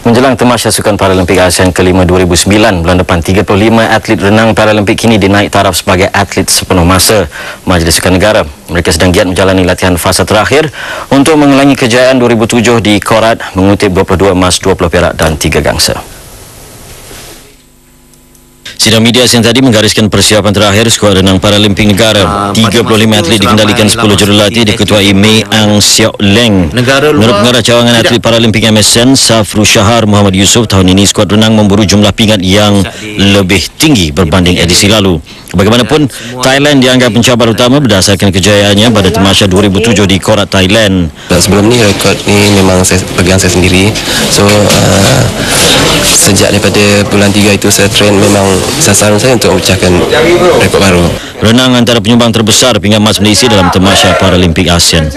Menjelang Temasya Sukan Paralimpik ASEAN ke-5 2009, bulan depan 35 atlet renang Paralimpik kini dinaik taraf sebagai atlet sepenuh masa Majlis Sukan Negara. Mereka sedang giat menjalani latihan fasa terakhir untuk mengulangi kejayaan 2007 di Korat mengutip 22 emas, 20 perak dan 3 gangsa. Sidang media yang tadi menggariskan persiapan terakhir skuad renang Paralimpik Negara. 35 atlet dikendalikan 10 jurulatih diketuai Mei Ang Siok Leng. Menurut pengarah cawangan atlet Paralimpik MSN, Safru Syahar Muhammad Yusof, tahun ini skuad renang memburu jumlah pingat yang lebih tinggi berbanding edisi lalu. Bagaimanapun, Thailand dianggap pencabar utama berdasarkan kejayaannya pada Temasya 2007 di Korat, Thailand. Sebelum ni rekod ni memang saya pegang saya sendiri. So uh, sejak daripada bulan 3 itu saya train memang sasaran saya untuk memecahkan rekod baru. Renang antara penyumbang terbesar pinggan emas Malaysia dalam Temasya Paralimpik ASEAN.